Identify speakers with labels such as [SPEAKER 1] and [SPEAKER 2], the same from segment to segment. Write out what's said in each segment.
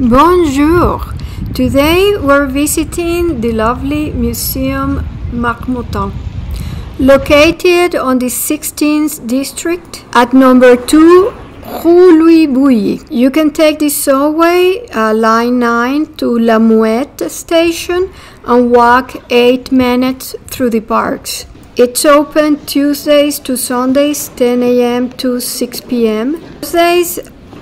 [SPEAKER 1] Bonjour! Today we're visiting the lovely Museum Marmottan, located on the 16th district at number 2 Rue Louis Boilly. You can take the subway, uh, line 9, to La Muette station and walk 8 minutes through the parks. It's open Tuesdays to Sundays, 10 a.m. to 6 p.m. Thursdays,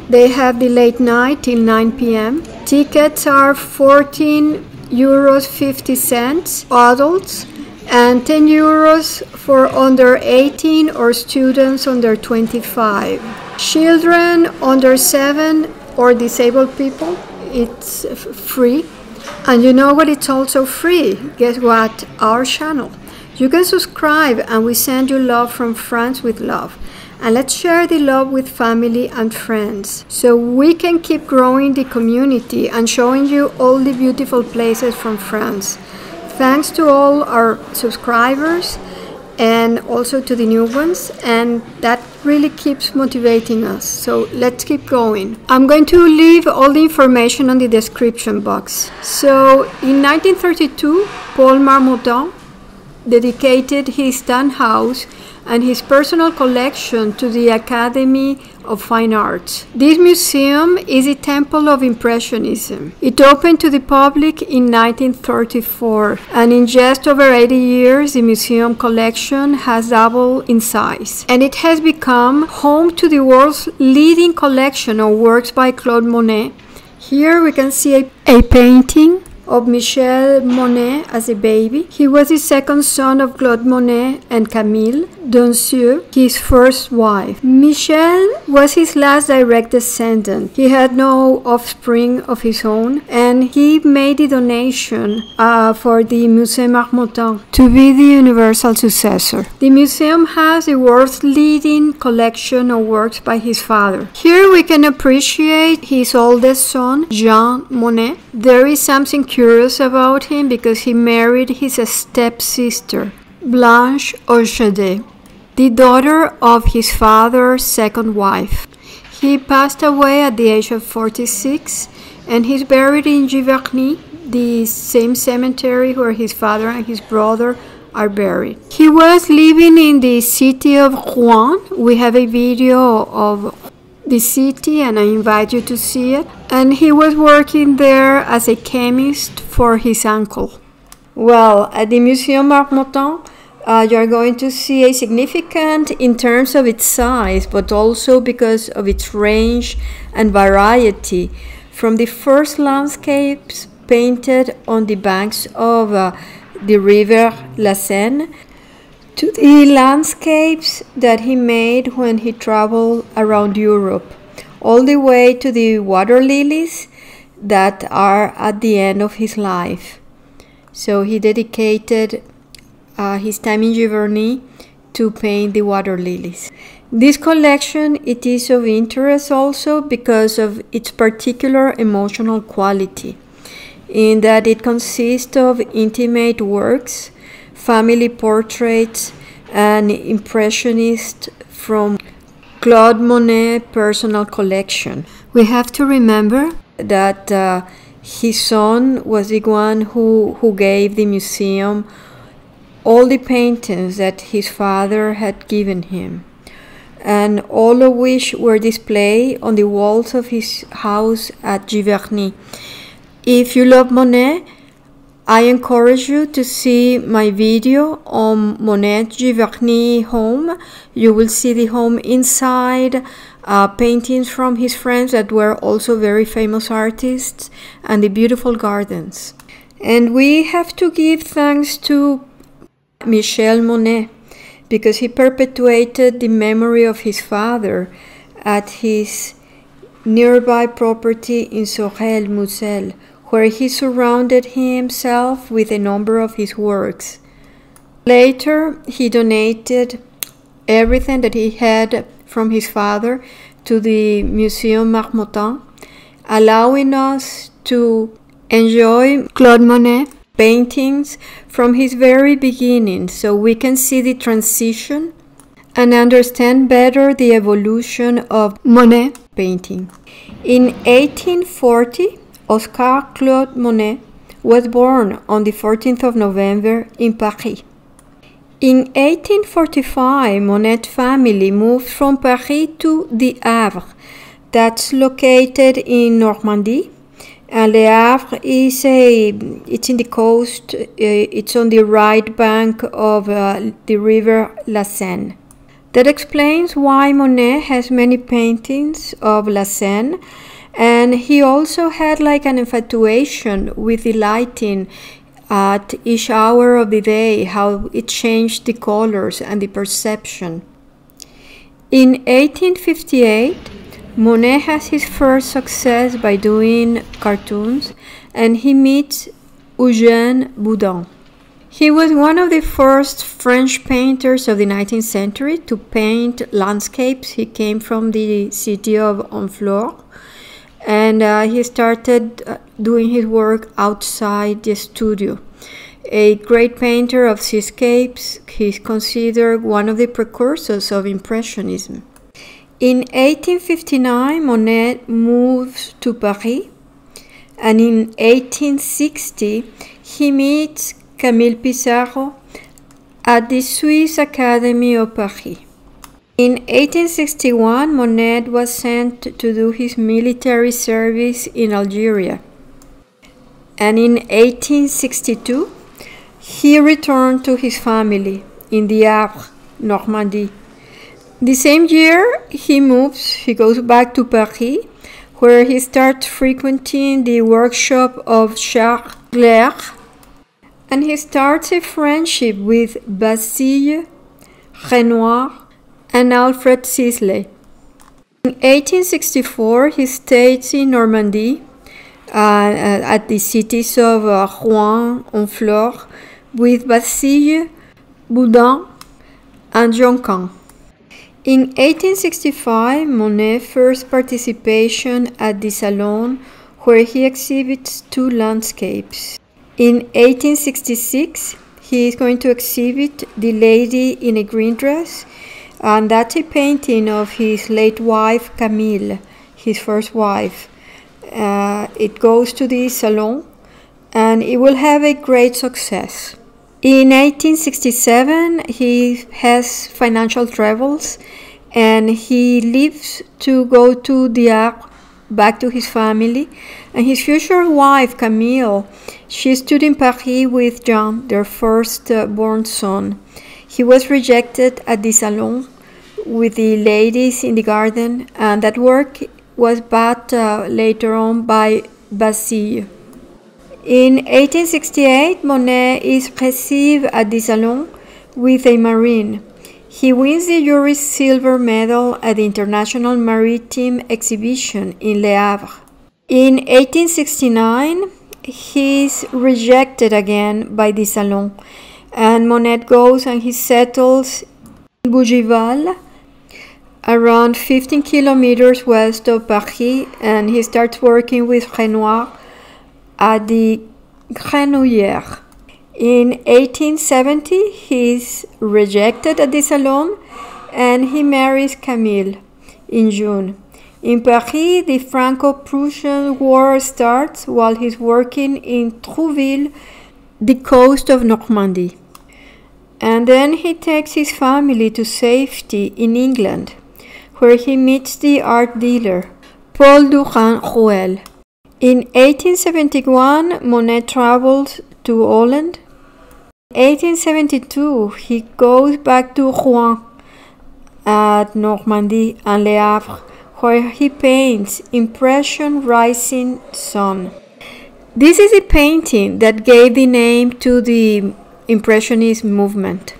[SPEAKER 1] they have the late night till 9 p.m. Tickets are 14 euros 50 cents adults and 10 euros for under 18 or students under 25. Children under 7 or disabled people, it's free. And you know what? It's also free. Guess what? Our channel. You can subscribe and we send you love from France with love. And let's share the love with family and friends so we can keep growing the community and showing you all the beautiful places from France. Thanks to all our subscribers and also to the new ones and that really keeps motivating us. So let's keep going. I'm going to leave all the information on the description box. So in 1932 paul marmottan dedicated his townhouse and his personal collection to the Academy of Fine Arts. This museum is a temple of Impressionism. It opened to the public in 1934, and in just over 80 years, the museum collection has doubled in size. And it has become home to the world's leading collection of works by Claude Monet. Here we can see a, a painting of Michel Monet as a baby. He was the second son of Claude Monet and Camille Doncieux, his first wife. Michel was his last direct descendant. He had no offspring of his own, and he made a donation uh, for the Musée Marmottan to be the universal successor. The museum has the world's leading collection of works by his father. Here we can appreciate his oldest son, Jean Monet. There is something curious about him because he married his stepsister, Blanche Hoschedé, the daughter of his father's second wife. He passed away at the age of 46 and he's buried in Giverny, the same cemetery where his father and his brother are buried. He was living in the city of Rouen. We have a video of the city and I invite you to see it. And he was working there as a chemist for his uncle. Well, at the Museum Marmottan, uh, you're going to see a significant in terms of its size, but also because of its range and variety. From the first landscapes painted on the banks of uh, the river La Seine to the landscapes that he made when he traveled around Europe, all the way to the water lilies that are at the end of his life. So he dedicated uh, his time in Giverny to paint the water lilies. This collection it is of interest also because of its particular emotional quality in that it consists of intimate works family portraits, and impressionist from Claude Monet personal collection. We have to remember that uh, his son was the one who, who gave the museum all the paintings that his father had given him, and all of which were displayed on the walls of his house at Giverny. If you love Monet, I encourage you to see my video on Monet Giverny home. You will see the home inside, uh, paintings from his friends that were also very famous artists, and the beautiful gardens. And we have to give thanks to Michel Monet because he perpetuated the memory of his father at his nearby property in Sorel-Moussel where he surrounded himself with a number of his works. Later, he donated everything that he had from his father to the Museum Marmottan, allowing us to enjoy Claude Monet paintings from his very beginning so we can see the transition and understand better the evolution of Monet painting. In 1840, Oscar Claude Monet was born on the 14th of November in Paris. In 1845, Monet's family moved from Paris to the Havre, that's located in Normandy. And Le Havre is a, it's in the coast, uh, it's on the right bank of uh, the river La Seine. That explains why Monet has many paintings of La Seine and he also had like an infatuation with the lighting at each hour of the day, how it changed the colors and the perception. In 1858, Monet has his first success by doing cartoons and he meets Eugène Boudin. He was one of the first French painters of the 19th century to paint landscapes. He came from the city of Honfleur and uh, he started uh, doing his work outside the studio. A great painter of seascapes, he's considered one of the precursors of Impressionism. In 1859, Monet moves to Paris, and in 1860, he meets Camille Pissarro at the Swiss Academy of Paris. In 1861, Monet was sent to do his military service in Algeria. And in 1862, he returned to his family in the Havre, Normandy. The same year, he moves, he goes back to Paris, where he starts frequenting the workshop of Charles Gleyre, and he starts a friendship with Bazille, Renoir, and Alfred Sisley. In 1864, he stayed in Normandy uh, uh, at the cities of uh, Rouen, Honfleur, with Bazille, Boudin, and Jongkind. In 1865, Monet first participation at the Salon, where he exhibits two landscapes. In 1866, he is going to exhibit The Lady in a Green Dress and that's a painting of his late wife Camille, his first wife. Uh, it goes to the salon and it will have a great success. In 1867, he has financial troubles and he leaves to go to Dieppe, back to his family. And his future wife, Camille, she stood in Paris with Jean, their first uh, born son. He was rejected at the salon with the ladies in the garden, and that work was bought uh, later on by Bazille. In 1868, Monet is received at the Salon with a marine. He wins the jury's silver medal at the International Maritime Exhibition in Le Havre. In 1869, he is rejected again by the Salon, and Monet goes and he settles in Bougival around 15 kilometers west of Paris, and he starts working with Renoir at the Grenouillère. In 1870, he's rejected at the Salon and he marries Camille in June. In Paris, the Franco Prussian War starts while he's working in Trouville, the coast of Normandy. And then he takes his family to safety in England where he meets the art dealer, Paul Durand-Ruel. In 1871, Monet travels to Holland. In 1872, he goes back to Rouen at Normandy and Le Havre, where he paints Impression Rising Sun. This is a painting that gave the name to the Impressionist movement.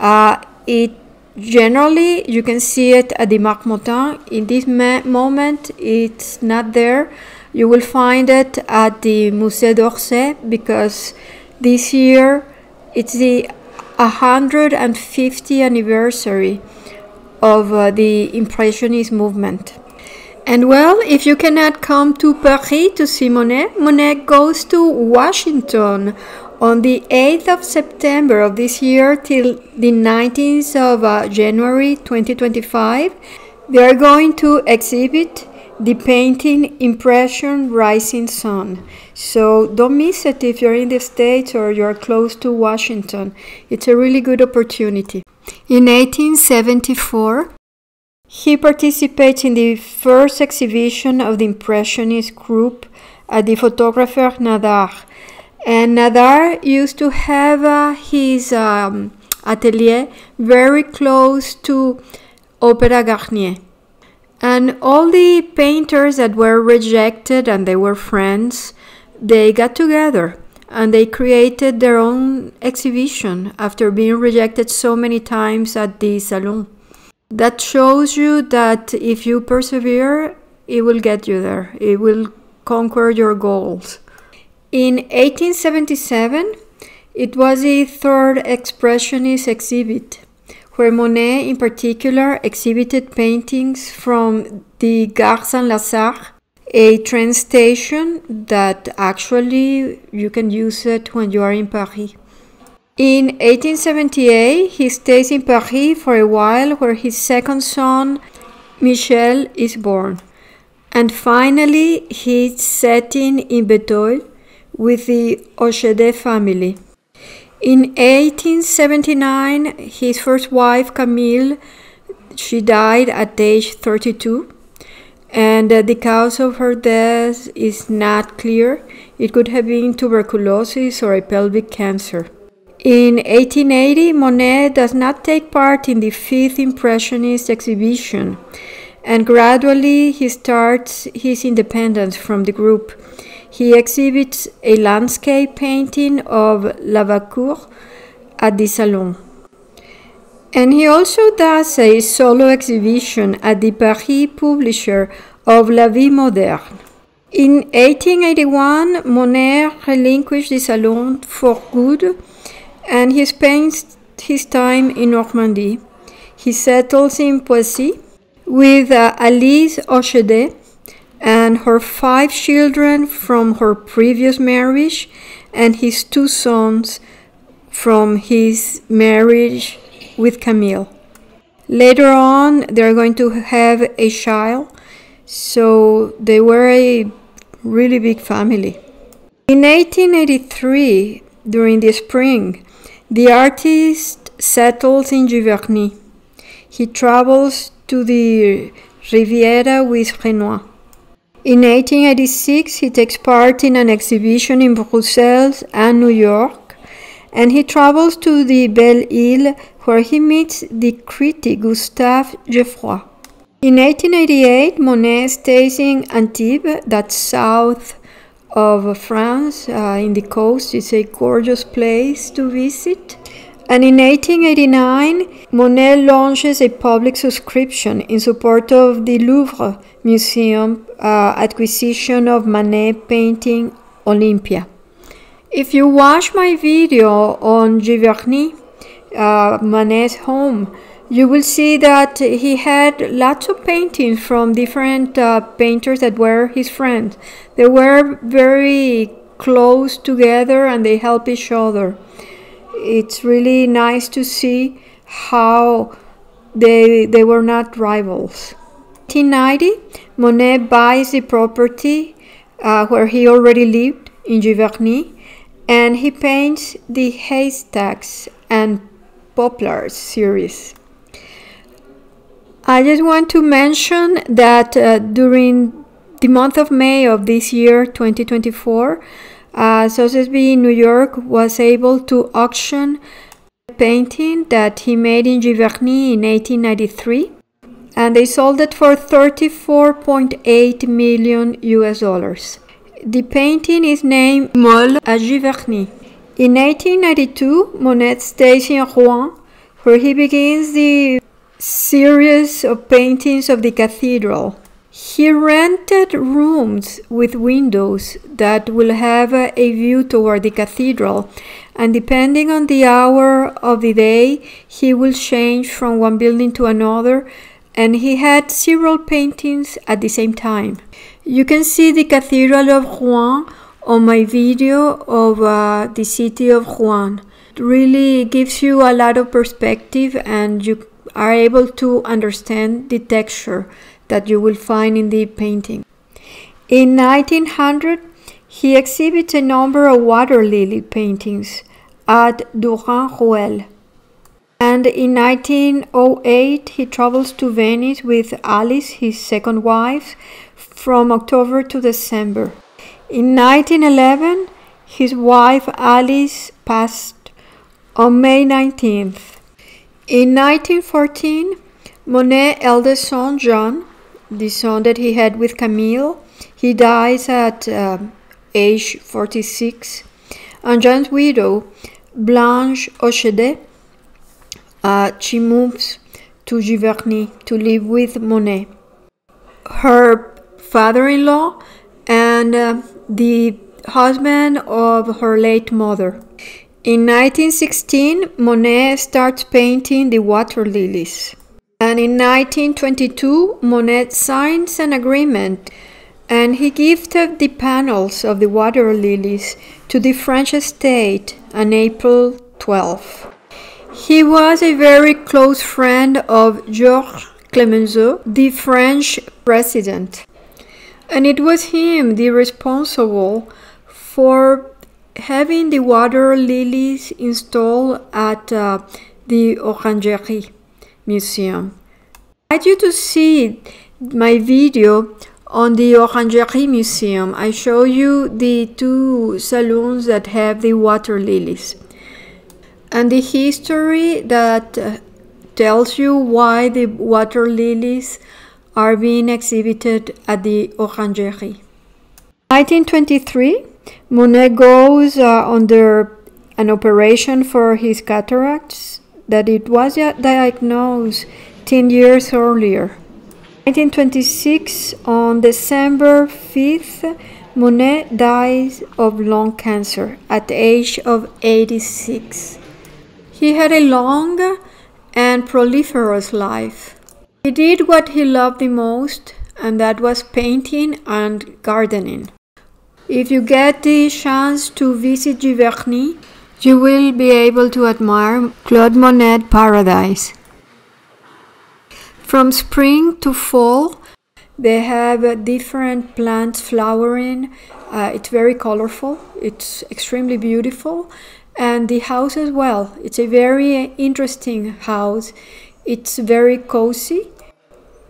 [SPEAKER 1] Uh, it Generally, you can see it at the Marc Marmottan. In this moment, it's not there. You will find it at the Musée d'Orsay because this year it's the 150th anniversary of uh, the Impressionist movement. And well, if you cannot come to Paris to see Monet, Monet goes to Washington on the 8th of September of this year till the 19th of uh, January 2025, they are going to exhibit the painting Impression Rising Sun. So don't miss it if you're in the States or you're close to Washington. It's a really good opportunity. In 1874, he participates in the first exhibition of the Impressionist group at the photographer Nadar. And Nadar used to have uh, his um, atelier very close to Opera Garnier. And all the painters that were rejected and they were friends, they got together and they created their own exhibition after being rejected so many times at the salon. That shows you that if you persevere, it will get you there. It will conquer your goals. In 1877, it was the third Expressionist exhibit where Monet in particular exhibited paintings from the Gare Saint-Lazare, a train station that actually you can use it when you are in Paris. In 1878, he stays in Paris for a while where his second son, Michel, is born. And finally, he's setting in Vétheuil with the Hoschedé family. In 1879, his first wife, Camille, she died at age 32, and uh, the cause of her death is not clear. It could have been tuberculosis or a pelvic cancer. In 1880, Monet does not take part in the fifth Impressionist exhibition, and gradually he starts his independence from the group. He exhibits a landscape painting of Lavacourt at the Salon. And he also does a solo exhibition at the Paris publisher of La Vie Moderne. In 1881, Monet relinquished the Salon for good and he spends his time in Normandy. He settles in Poissy with uh, Alice Hoschedé, and her five children from her previous marriage and his two sons from his marriage with Camille. Later on, they're going to have a child, so they were a really big family. In 1883, during the spring, the artist settles in Giverny. He travels to the Riviera with Renoir. In 1886, he takes part in an exhibition in Brussels and New York, and he travels to the Belle Ile where he meets the critic Gustave Geffroy. In 1888, Monet stays in Antibes, that's south of France, uh, in the coast. It's a gorgeous place to visit. And in 1889, Monet launches a public subscription in support of the Louvre Museum uh, acquisition of Manet painting Olympia. If you watch my video on Giverny, uh, Manet's home, you will see that he had lots of paintings from different uh, painters that were his friends. They were very close together and they help each other it's really nice to see how they, they were not rivals. 1890, Monet buys the property uh, where he already lived in Giverny and he paints the haystacks and poplars series. I just want to mention that uh, during the month of May of this year, 2024, uh, Sotheby's in New York was able to auction a painting that he made in Giverny in 1893 and they sold it for 34.8 million US dollars. The painting is named Meule à Giverny. In 1892, Monet stays in Rouen where he begins the series of paintings of the cathedral. He rented rooms with windows that will have a view toward the cathedral, and depending on the hour of the day, he will change from one building to another, and he had several paintings at the same time. You can see the Cathedral of Rouen on my video of uh, the city of Rouen. It really gives you a lot of perspective and you are able to understand the texture that you will find in the painting. In 1900, he exhibits a number of water lily paintings at Durand-Ruel. And in 1908, he travels to Venice with Alice, his second wife, from October to December. In 1911, his wife Alice passed on May 19th. In 1914, Monet eldest son Jean, the son that he had with Camille, he dies at uh, age 46. And Jean's widow, Blanche Hochet, uh, she moves to Giverny to live with Monet. Her father-in-law and uh, the husband of her late mother. In 1916, Monet starts painting the water lilies. And in 1922, Monet signs an agreement and he gifted the panels of the water lilies to the French state on April 12. He was a very close friend of Georges Clemenceau, the French president. And it was him the responsible for having the water lilies installed at uh, the Orangerie Museum. I want you to see my video on the Orangerie Museum. I show you the two saloons that have the water lilies and the history that uh, tells you why the water lilies are being exhibited at the Orangerie. 1923 Monet goes uh, under an operation for his cataracts that it was diagnosed 10 years earlier. 1926, on December 5th, Monet dies of lung cancer at the age of 86. He had a long and proliferous life. He did what he loved the most, and that was painting and gardening. If you get the chance to visit Giverny, you will be able to admire Claude Monet Paradise. From spring to fall, they have different plants flowering. Uh, it's very colorful. It's extremely beautiful. And the house as well. It's a very interesting house. It's very cozy.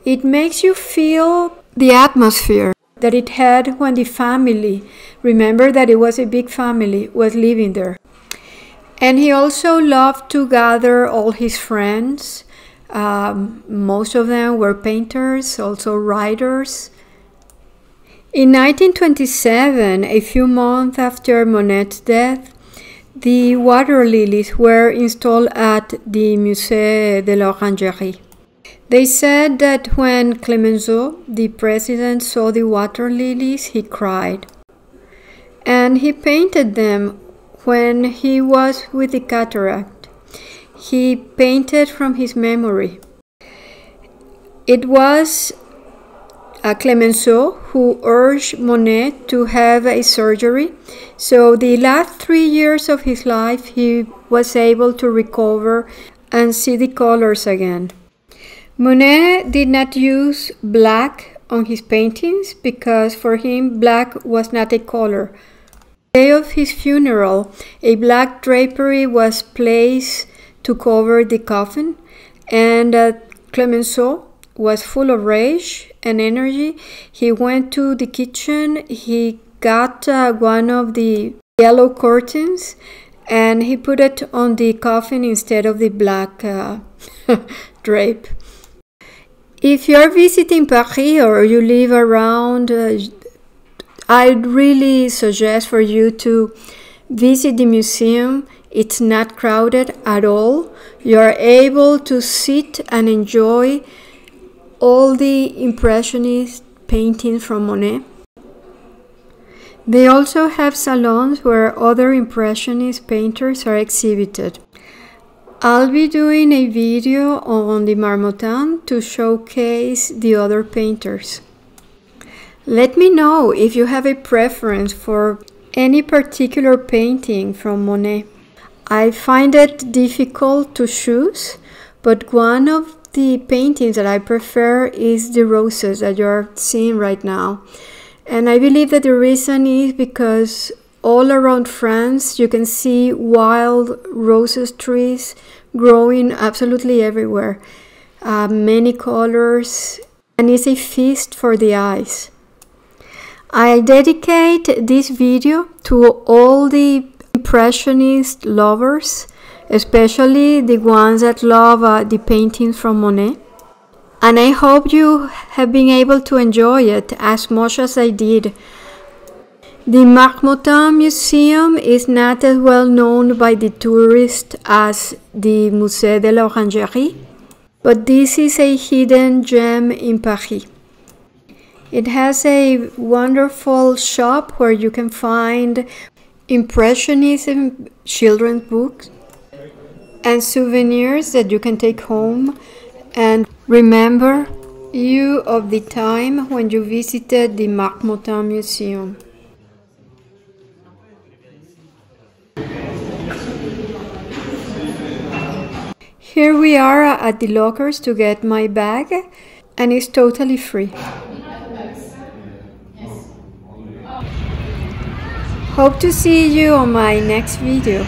[SPEAKER 1] It makes you feel the atmosphere that it had when the family, remember that it was a big family, was living there. And he also loved to gather all his friends. Um, most of them were painters, also writers. In 1927, a few months after Monet's death, the water lilies were installed at the Musée de l'Orangerie. They said that when Clemenceau, the president, saw the water lilies, he cried. And he painted them when he was with the cataract. He painted from his memory. It was Clemenceau who urged Monet to have a surgery. So the last three years of his life, he was able to recover and see the colors again. Monet did not use black on his paintings because for him black was not a color. Day of his funeral, a black drapery was placed to cover the coffin, and uh, Clemenceau was full of rage and energy. He went to the kitchen, he got uh, one of the yellow curtains, and he put it on the coffin instead of the black uh, drape. If you're visiting Paris or you live around, uh, I'd really suggest for you to visit the museum. It's not crowded at all. You're able to sit and enjoy all the Impressionist paintings from Monet. They also have salons where other Impressionist painters are exhibited. I'll be doing a video on the Marmottan to showcase the other painters. Let me know if you have a preference for any particular painting from Monet. I find it difficult to choose, but one of the paintings that I prefer is the roses that you're seeing right now. And I believe that the reason is because all around France you can see wild roses trees growing absolutely everywhere. Uh, many colors and it's a feast for the eyes. I dedicate this video to all the Impressionist lovers, especially the ones that love uh, the paintings from Monet. And I hope you have been able to enjoy it as much as I did. The Marmottan Museum is not as well known by the tourists as the Musée de l'Orangerie, but this is a hidden gem in Paris. It has a wonderful shop where you can find Impressionism children's books and souvenirs that you can take home and remember you of the time when you visited the Marmottan Museum. Here we are at the lockers to get my bag and it's totally free. Hope to see you on my next video.